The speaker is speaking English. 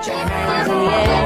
Put your yeah.